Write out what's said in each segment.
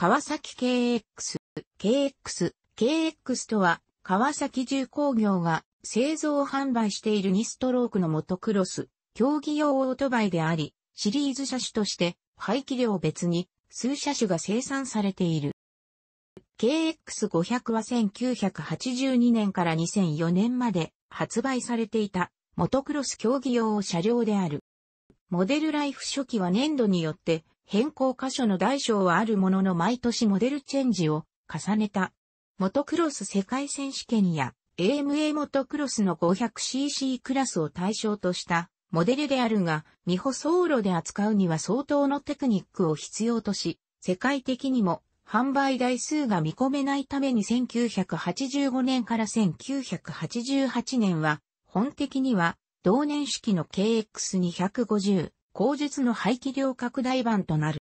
川崎 KX、KX、KX とは、川崎重工業が製造販売している2ストロークのモトクロス、競技用オートバイであり、シリーズ車種として排気量別に数車種が生産されている。KX500 は1982年から2004年まで発売されていたモトクロス競技用車両である。モデルライフ初期は年度によって変更箇所の大小はあるものの毎年モデルチェンジを重ねた。モトクロス世界選手権や AMA モトクロスの 500cc クラスを対象としたモデルであるが、未舗装路で扱うには相当のテクニックを必要とし、世界的にも販売台数が見込めないために1985年から1988年は、本的には同年式の KX250 口述の排気量拡大版となる。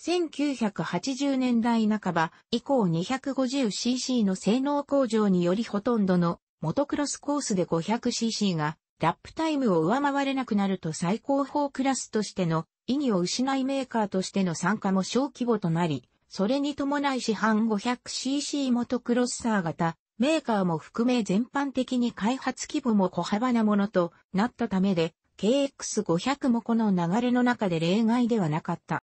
1980年代半ば以降 250cc の性能向上によりほとんどのモトクロスコースで 500cc がラップタイムを上回れなくなると最高峰クラスとしての意義を失いメーカーとしての参加も小規模となり、それに伴い市販 500cc モトクロスサー型、メーカーも含め全般的に開発規模も小幅なものとなったためで、KX500 もこの流れの中で例外ではなかった。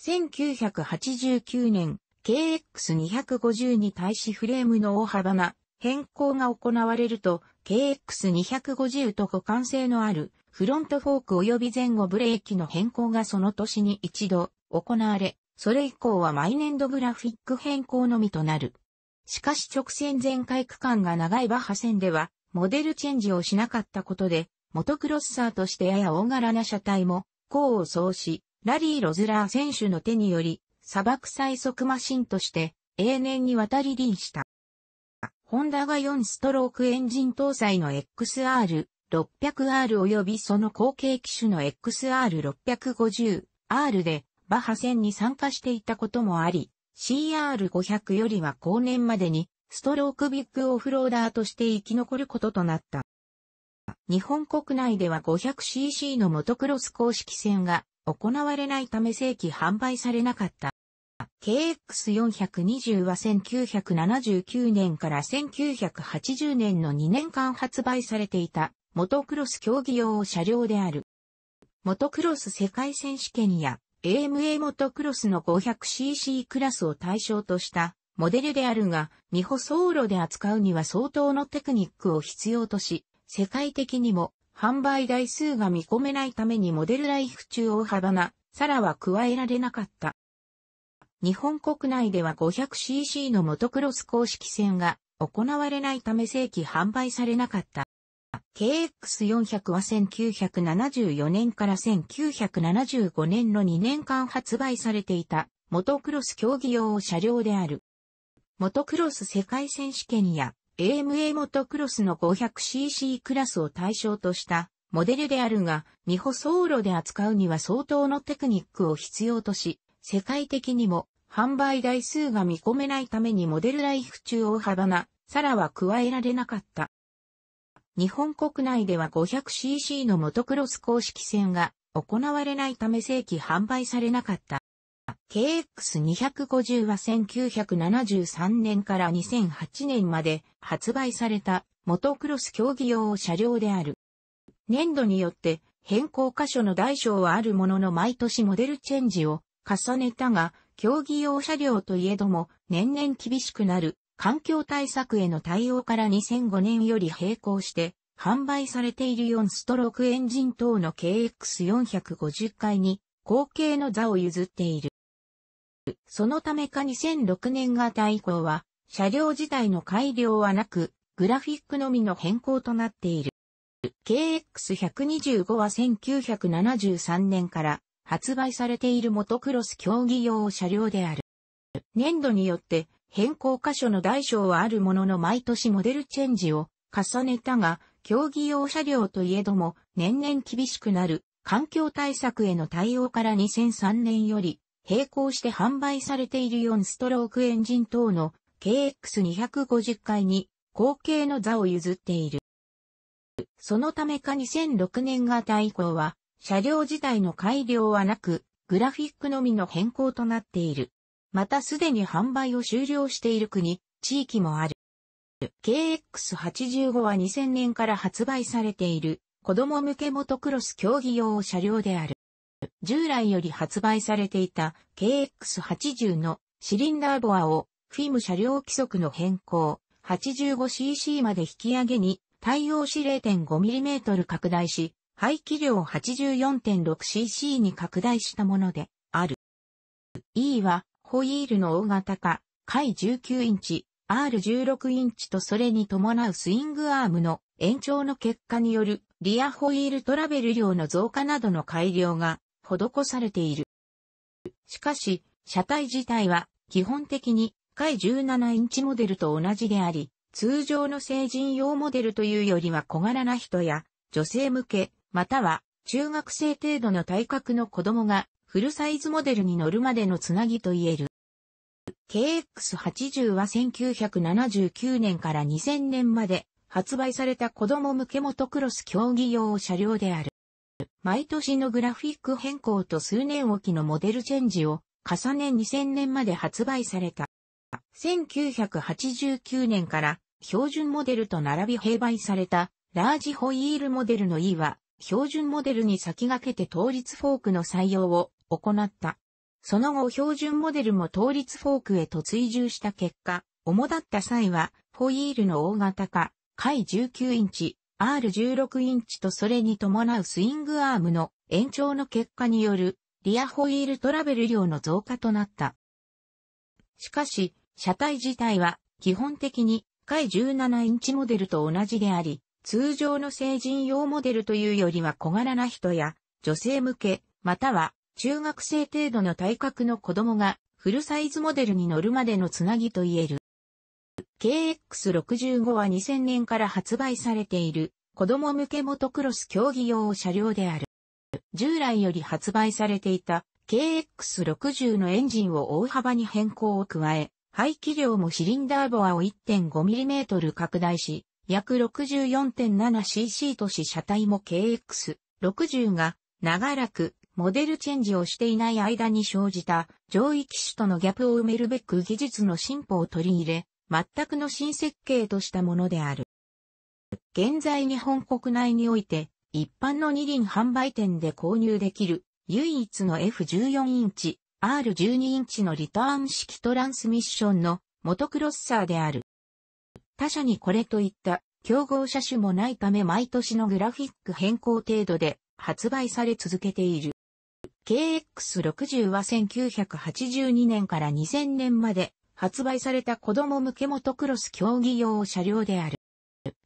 1989年、KX250 に対しフレームの大幅な変更が行われると、KX250 と互換性のあるフロントフォーク及び前後ブレーキの変更がその年に一度行われ、それ以降は毎年度グラフィック変更のみとなる。しかし直線全開区間が長いバッハ線では、モデルチェンジをしなかったことで、モトクロッサーとしてやや大柄な車体も、功を奏し、ラリー・ロズラー選手の手により、砂漠最速マシンとして永年にわたり臨した。ホンダが4ストロークエンジン搭載の XR600R 及びその後継機種の XR650R でバハ戦に参加していたこともあり、CR500 よりは後年までにストロークビッグオフローダーとして生き残ることとなった。日本国内では 500cc のモトクロス公式戦が行われないため正規販売されなかった。KX420 は1979年から1980年の2年間発売されていたモトクロス競技用車両である。モトクロス世界選手権や AMA モトクロスの 500cc クラスを対象としたモデルであるが、未舗装路で扱うには相当のテクニックを必要とし、世界的にも販売台数が見込めないためにモデルライフ中大幅なさらは加えられなかった。日本国内では 500cc のモトクロス公式戦が行われないため正規販売されなかった。KX400 は1974年から1975年の2年間発売されていたモトクロス競技用車両である。モトクロス世界選手権や AMA モトクロスの 500cc クラスを対象としたモデルであるが、未舗装路で扱うには相当のテクニックを必要とし、世界的にも販売台数が見込めないためにモデルライフ中大幅なさらは加えられなかった。日本国内では 500cc のモトクロス公式戦が行われないため正規販売されなかった。KX250 は1973年から2008年まで発売されたモトクロス競技用車両である。年度によって変更箇所の大小はあるものの毎年モデルチェンジを重ねたが競技用車両といえども年々厳しくなる環境対策への対応から2005年より並行して販売されている4ストロークエンジン等の KX450 回に後継の座を譲っている。そのためか2006年型以降は車両自体の改良はなくグラフィックのみの変更となっている。KX125 は1973年から発売されているモトクロス競技用車両である。年度によって変更箇所の大小はあるものの毎年モデルチェンジを重ねたが、競技用車両といえども年々厳しくなる環境対策への対応から2003年より並行して販売されている4ストロークエンジン等の KX250 回に後継の座を譲っている。そのためか2006年型以降は車両自体の改良はなく、グラフィックのみの変更となっている。またすでに販売を終了している国、地域もある。KX85 は2000年から発売されている子供向けモトクロス競技用車両である。従来より発売されていた KX80 のシリンダーボアをフィム車両規則の変更 85cc まで引き上げに対応し 0.5mm 拡大し、排気量 84.6cc に拡大したものである。E はホイールの大型化、回19インチ、R16 インチとそれに伴うスイングアームの延長の結果によるリアホイールトラベル量の増加などの改良が施されている。しかし、車体自体は基本的に回17インチモデルと同じであり、通常の成人用モデルというよりは小柄な人や女性向け、または中学生程度の体格の子供がフルサイズモデルに乗るまでのつなぎと言える。KX80 は1979年から2000年まで発売された子供向けモトクロス競技用車両である。毎年のグラフィック変更と数年おきのモデルチェンジを重ね2000年まで発売された。1989年から標準モデルと並び併売されたラージホイールモデルの E は標準モデルに先駆けて倒立フォークの採用を行った。その後標準モデルも倒立フォークへと追従した結果、主だった際は、ホイールの大型化、回19インチ、R16 インチとそれに伴うスイングアームの延長の結果によるリアホイールトラベル量の増加となった。しかし、車体自体は基本的に回17インチモデルと同じであり、通常の成人用モデルというよりは小柄な人や女性向け、または中学生程度の体格の子供がフルサイズモデルに乗るまでのつなぎと言える。KX65 は2000年から発売されている子供向けモトクロス競技用車両である。従来より発売されていた KX60 のエンジンを大幅に変更を加え、排気量もシリンダーボアを 1.5mm 拡大し、約 64.7cc とし車体も KX60 が長らくモデルチェンジをしていない間に生じた上位機種とのギャップを埋めるべく技術の進歩を取り入れ、全くの新設計としたものである。現在日本国内において一般の二輪販売店で購入できる唯一の F14 インチ、R12 インチのリターン式トランスミッションのモトクロッサーである。他社にこれといった競合車種もないため毎年のグラフィック変更程度で発売され続けている。KX60 は1982年から2000年まで発売された子供向けモトクロス競技用車両である。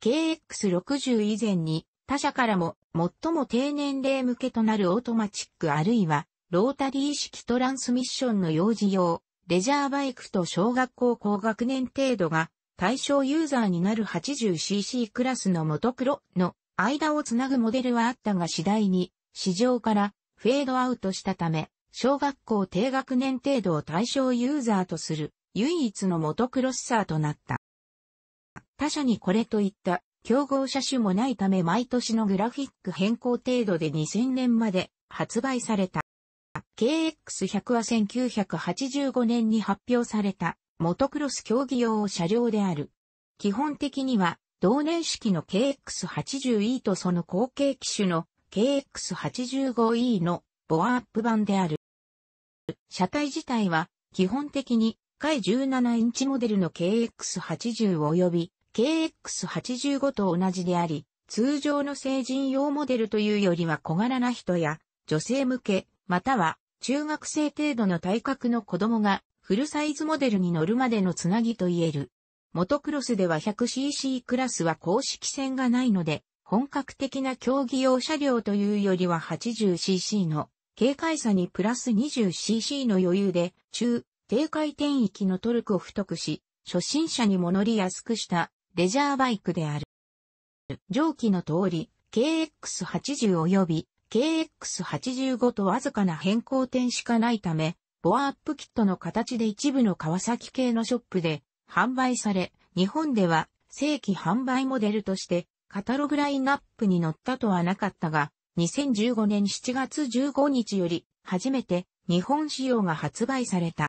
KX60 以前に他社からも最も低年齢向けとなるオートマチックあるいはロータリー式トランスミッションの幼児用、レジャーバイクと小学校高学年程度が対象ユーザーになる 80cc クラスのモトクロの間をつなぐモデルはあったが次第に市場からフェードアウトしたため、小学校低学年程度を対象ユーザーとする唯一のモトクロッサーとなった。他社にこれといった競合車種もないため毎年のグラフィック変更程度で2000年まで発売された。KX100 は1985年に発表されたモトクロス競技用車両である。基本的には同年式の KX80E とその後継機種の KX85E のボアアップ版である。車体自体は基本的に回17インチモデルの KX80 及び KX85 と同じであり、通常の成人用モデルというよりは小柄な人や女性向け、または中学生程度の体格の子供がフルサイズモデルに乗るまでのつなぎと言える。モトクロスでは 100cc クラスは公式戦がないので、本格的な競技用車両というよりは 80cc の軽快さにプラス 20cc の余裕で中、低回転域のトルクを太くし、初心者にも乗りやすくしたレジャーバイクである。上記の通り、KX80 及び KX85 とわずかな変更点しかないため、ボアアップキットの形で一部の川崎系のショップで販売され、日本では正規販売モデルとしてカタログラインナップに載ったとはなかったが、2015年7月15日より初めて日本仕様が発売された。